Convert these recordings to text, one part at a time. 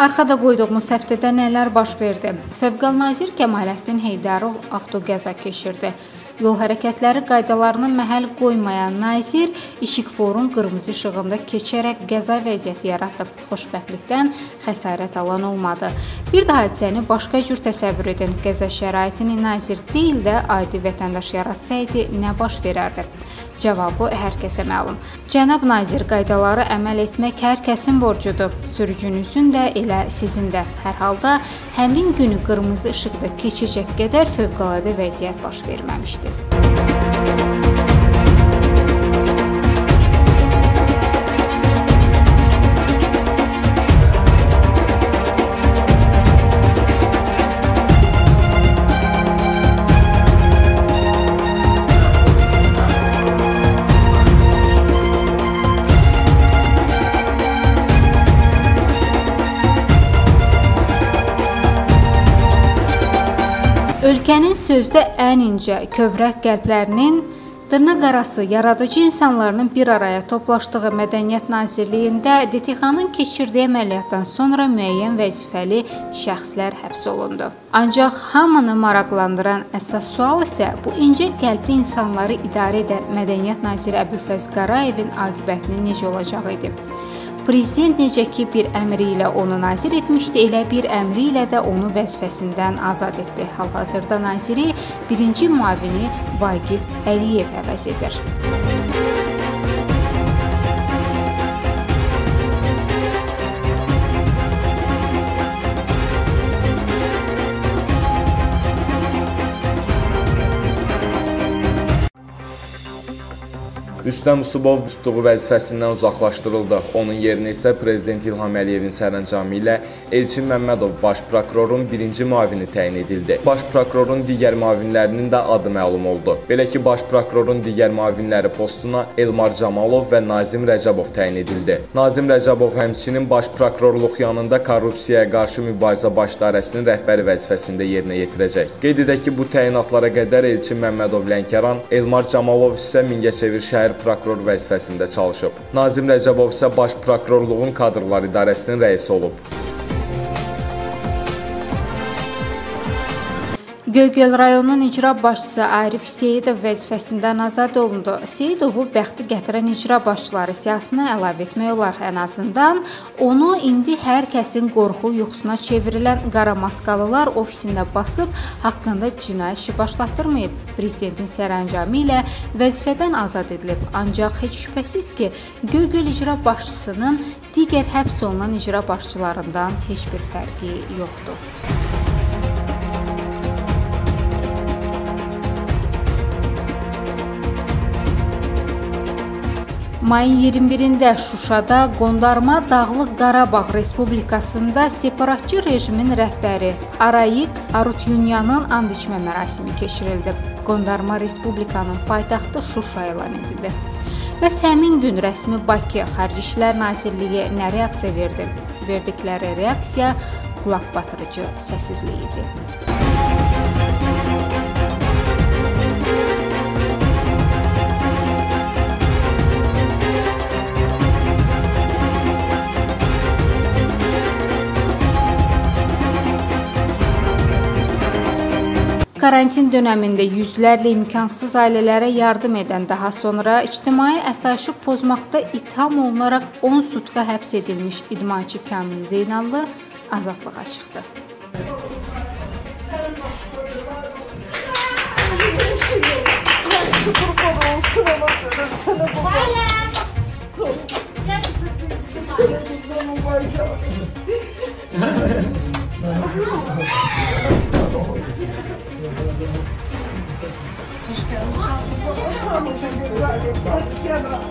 Arxada qoyduğumuz həftədə nələr baş verdi? Fövqəli nazir Kəmaləddin Heydərov avtoqəza keçirdi. Yol hərəkətləri qaydalarına məhəl qoymayan nazir işıqforun qırmızı işığında keçərək qəza vəziyyəti yaratıb. Xoşbəxtlikdən xəsarət alan olmadı. Bir də hadisəni başqa cür təsəvvür edin. Qəza şəraitini nazir deyil də adi vətəndaş yaratsaydı nə baş verərdi? Cavabı hər kəsə məlum. Cənab nazir, qaydalara əməl etmək hər kəsin borcudur. Sürücünüzün də, elə sizin də. Hər halda həmin günü qırmızı işıqda keçəcək qədər fövqəladə vəziyyət baş verməmişdi. Thank you. Ölkənin sözdə ən incə, kövrək qəlblərinin dırnaqarası yaradıcı insanların bir araya toplaşdığı Mədəniyyət Nazirliyində DTX-nın keçirdiyi əməliyyatdan sonra müəyyən vəzifəli şəxslər həbs olundu. Ancaq hamını maraqlandıran əsas sual isə bu incə qəlbli insanları idarə edən Mədəniyyət naziri Əbülfəz Qarayevin aqibətinin necə olacağı idi. Prezident necə ki bir əmri ilə onu nazir etmişdi, elə bir əmri ilə də onu vəzifəsindən azad etdi. Hal-hazırda naziri birinci müavini Vaqif Əliyev əvəz edir. Rüstəm Usubov tutduğu vəzifəsindən uzaqlaşdırıldı. Onun yerinə isə prezident İlham Əliyevin sərəncamı ilə Elçin Məmmədov baş prokurorun birinci müavini təyin edildi. Baş prokurorun digər müavinlərinin də adı məlum oldu. Belə ki, baş prokurorun digər müavinləri postuna Elmar Camalov və Nazim Rəcəbov təyin edildi. Nazim Rəcəbov həmçinin baş prokurorluq yanında korrupsiyaya qarşı mübarizə baş idarəsinin rəhbəri vəzifəsində yerinə yetirəcək. Qeyd edək ki, bu təyinatlara qədər Elçin Məmmədov Lənkəran, Elmar Camalov isə Mingəçevir şəhər şəhər prokuror vəzifəsində çalışıb. Nazim Rəcəbov isə baş prokurorluğun kadrlar idarəsinin rəisi olub. Göygöl rayonunun icra başçısı Arif Seyidov vəzifəsindən azad olundu. Seyidovu bəxti gətirən icra başçıları siyasına əlavə etmək olar. Ən azından onu indi hər kəsin qorxu yuxusuna çevrilən qara maskalılar ofisində basıb haqqında cinayət işi başlatdırmayıb. Prezidentin sərəncamı ilə vəzifədən azad edilib. Ancaq heç şübhəsiz ki, Göygöl icra başçısının digər həbs olunan icra başçılarından heç bir fərqi yoxdur. Mayın 21-də Şuşada Qondarma Dağlıq Qarabağ Respublikasında separatçı rejimin rəhbəri Arayik Arutyunyanın and içmə mərasimi keçirildi. Qondarma Respublikanın paytaxtı Şuşa elan edildi. Bəs həmin gün rəsmi Bakı Xarici İşlər Nazirliyi nə reaksiya verdi? Verdikləri reaksiya qulaq batırıcı səssizlik idi. Karantin dövründə yüzlərlə imkansız ailələrə yardım edən, daha sonra ictimai əsayışı pozmaqda ittiham olunaraq 10 sutka həbs edilmiş idmançı Kamil Zeynallı azadlığa çıxdı.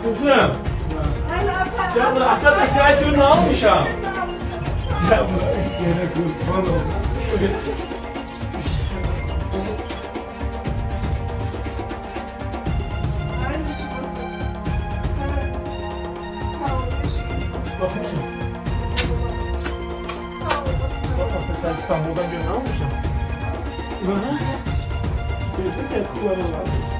Kızım. Canım ata da saatini almışım. Canım isteyene kurban oldum. Sen İstanbul'dan birini almışsın. Vraiment C'est quoi